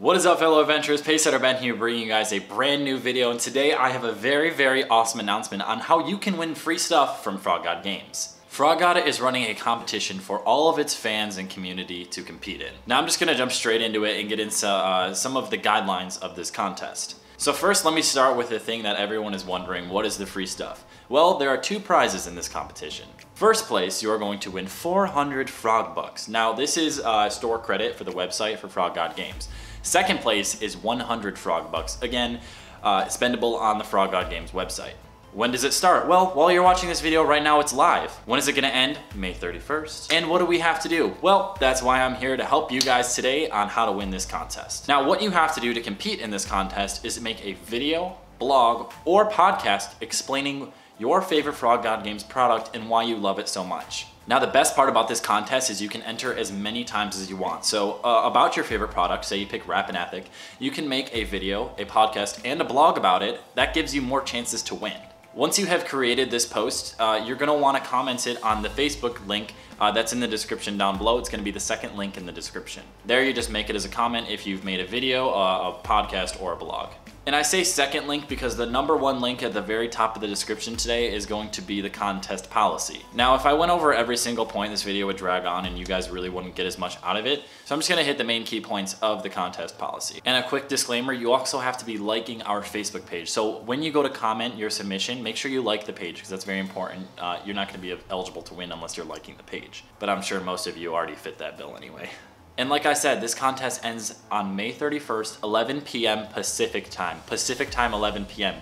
What is up fellow adventurers, Pacesetter Ben here bringing you guys a brand new video and today I have a very very awesome announcement on how you can win free stuff from Frog God Games. Frog God is running a competition for all of its fans and community to compete in. Now I'm just gonna jump straight into it and get into uh, some of the guidelines of this contest. So first let me start with the thing that everyone is wondering, what is the free stuff? Well, there are two prizes in this competition. First place, you are going to win 400 Frog Bucks. Now this is uh, store credit for the website for Frog God Games. Second place is 100 Frog Bucks. Again, uh, spendable on the Frog God Games website. When does it start? Well, while you're watching this video right now, it's live. When is it gonna end? May 31st. And what do we have to do? Well, that's why I'm here to help you guys today on how to win this contest. Now, what you have to do to compete in this contest is make a video, blog, or podcast explaining your favorite Frog God Games product and why you love it so much. Now the best part about this contest is you can enter as many times as you want. So uh, about your favorite product, say you pick Rappan Athuk, you can make a video, a podcast, and a blog about it. That gives you more chances to win. Once you have created this post, uh, you're gonna wanna comment it on the Facebook link uh, that's in the description down below. It's gonna be the second link in the description. There you just make it as a comment if you've made a video, uh, a podcast, or a blog. And I say second link because the number one link at the very top of the description today is going to be the contest policy. Now, if I went over every single point, this video would drag on and you guys really wouldn't get as much out of it. So I'm just gonna hit the main key points of the contest policy. And a quick disclaimer, you also have to be liking our Facebook page. So when you go to comment your submission, make sure you like the page because that's very important. Uh, you're not gonna be eligible to win unless you're liking the page. But I'm sure most of you already fit that bill anyway. And like I said, this contest ends on May 31st, 11 p.m. Pacific time. Pacific time, 11 p.m.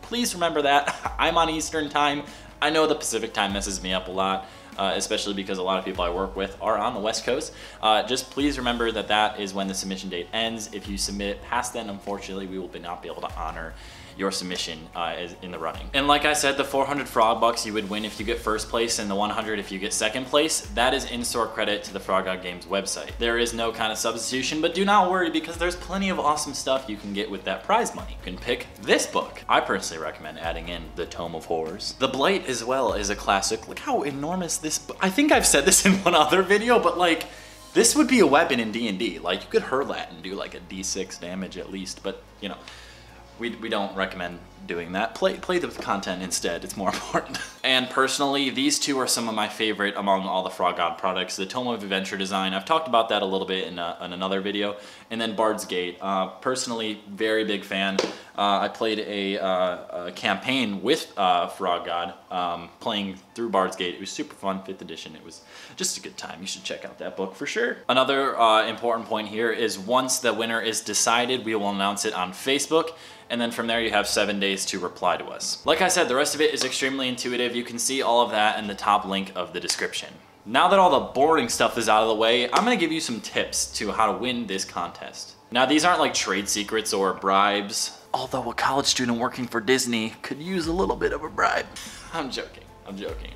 Please remember that. I'm on Eastern time. I know the Pacific time messes me up a lot. Uh, especially because a lot of people I work with are on the West Coast. Uh, just please remember that that is when the submission date ends. If you submit past then, unfortunately, we will not be able to honor your submission uh, in the running. And like I said, the 400 Frog Bucks you would win if you get first place and the 100 if you get second place, that is in-store credit to the Frog God Games website. There is no kind of substitution, but do not worry because there's plenty of awesome stuff you can get with that prize money. You can pick this book. I personally recommend adding in The Tome of Horrors. The Blight as well is a classic. Look how enormous this, I think I've said this in one other video, but like, this would be a weapon in D&D. Like, you could hurl that and do like a d6 damage at least, but you know, we, we don't recommend doing that. Play, play the content instead, it's more important. and personally, these two are some of my favorite among all the Frog God products. The Tome of Adventure Design, I've talked about that a little bit in, a, in another video. And then Bard's Gate, uh, personally, very big fan. Uh, I played a, uh, a campaign with uh, Frog God, um, playing through Bard's Gate. It was super fun, 5th edition. It was just a good time. You should check out that book for sure. Another uh, important point here is once the winner is decided, we will announce it on Facebook and then from there you have seven days to reply to us. Like I said, the rest of it is extremely intuitive. You can see all of that in the top link of the description. Now that all the boring stuff is out of the way, I'm gonna give you some tips to how to win this contest. Now these aren't like trade secrets or bribes, although a college student working for Disney could use a little bit of a bribe. I'm joking, I'm joking,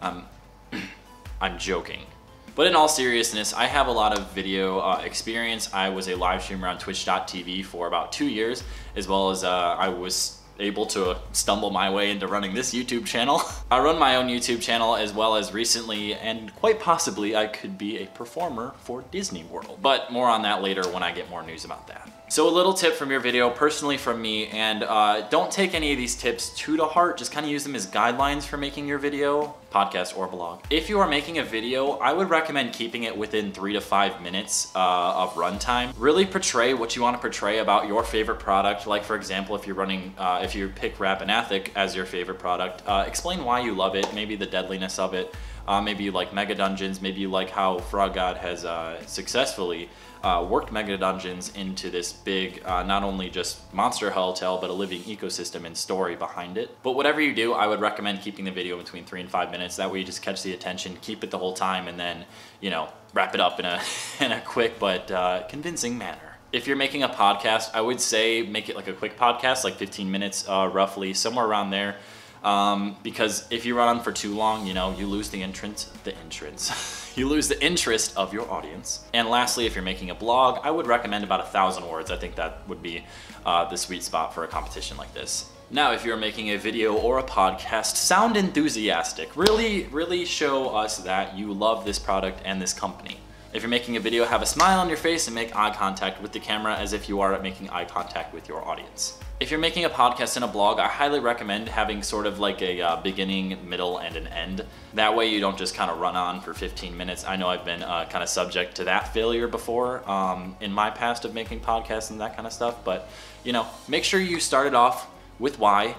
I'm, I'm, I'm joking. But in all seriousness, I have a lot of video uh, experience. I was a live streamer on twitch.tv for about two years, as well as uh, I was able to stumble my way into running this YouTube channel. I run my own YouTube channel as well as recently and quite possibly I could be a performer for Disney World. But more on that later when I get more news about that. So a little tip from your video, personally from me, and uh, don't take any of these tips too to heart, just kind of use them as guidelines for making your video, podcast, or blog. If you are making a video, I would recommend keeping it within three to five minutes uh, of runtime. Really portray what you want to portray about your favorite product. Like for example, if you're running, uh, if you pick Rappan Athuk as your favorite product, uh, explain why you love it, maybe the deadliness of it, uh, maybe you like Mega Dungeons, maybe you like how Frog God has uh, successfully uh, worked Mega Dungeons into this big, uh, not only just monster hotel, but a living ecosystem and story behind it. But whatever you do, I would recommend keeping the video between three and five minutes. That way you just catch the attention, keep it the whole time, and then, you know, wrap it up in a, in a quick but uh, convincing manner. If you're making a podcast, I would say make it like a quick podcast, like 15 minutes uh, roughly, somewhere around there. Um, because if you run on for too long, you know, you lose the entrance, the entrance. you lose the interest of your audience. And lastly, if you're making a blog, I would recommend about a thousand words. I think that would be uh, the sweet spot for a competition like this. Now, if you're making a video or a podcast, sound enthusiastic. Really, really show us that you love this product and this company. If you're making a video, have a smile on your face and make eye contact with the camera as if you are making eye contact with your audience. If you're making a podcast and a blog, I highly recommend having sort of like a uh, beginning, middle, and an end. That way you don't just kind of run on for 15 minutes. I know I've been uh, kind of subject to that failure before um, in my past of making podcasts and that kind of stuff, but you know, make sure you start it off with why,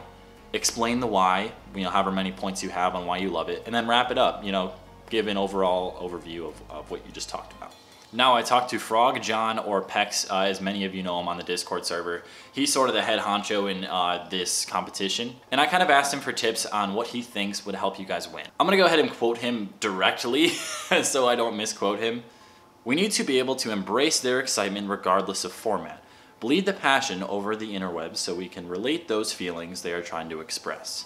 explain the why, you know, however many points you have on why you love it, and then wrap it up, you know, give an overall overview of, of what you just talked about. Now I talked to Frog John or Pex, uh, as many of you know him on the Discord server. He's sort of the head honcho in uh, this competition. And I kind of asked him for tips on what he thinks would help you guys win. I'm gonna go ahead and quote him directly so I don't misquote him. We need to be able to embrace their excitement regardless of format. Bleed the passion over the interwebs so we can relate those feelings they are trying to express.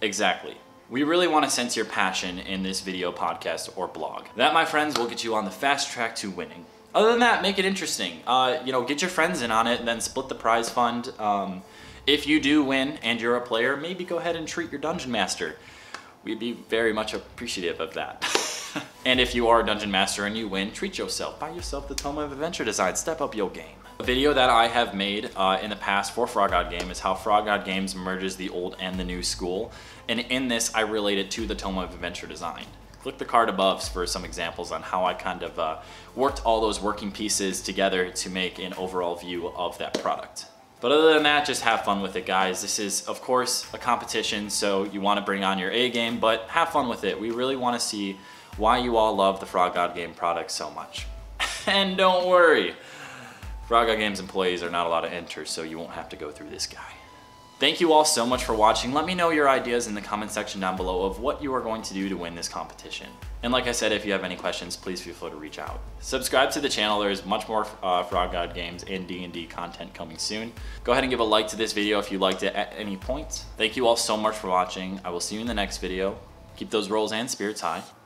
Exactly. We really want to sense your passion in this video, podcast, or blog. That, my friends, will get you on the fast track to winning. Other than that, make it interesting. Uh, you know, get your friends in on it, and then split the prize fund. Um, if you do win and you're a player, maybe go ahead and treat your dungeon master. We'd be very much appreciative of that. and if you are a dungeon master and you win, treat yourself. Buy yourself the Tome of Adventure Design. Step up your game. A video that I have made uh, in the past for Frog God Game is how Frog God Games merges the old and the new school. And in this, I relate it to the Tome of Adventure Design. Click the card above for some examples on how I kind of uh, worked all those working pieces together to make an overall view of that product. But other than that, just have fun with it, guys. This is, of course, a competition, so you want to bring on your A game, but have fun with it. We really want to see why you all love the Frog God Game product so much. and don't worry, Frog God Games employees are not allowed to enter, so you won't have to go through this guy. Thank you all so much for watching. Let me know your ideas in the comment section down below of what you are going to do to win this competition. And like I said, if you have any questions, please feel free to reach out. Subscribe to the channel. There's much more uh, Frog God Games and D&D content coming soon. Go ahead and give a like to this video if you liked it at any point. Thank you all so much for watching. I will see you in the next video. Keep those rolls and spirits high.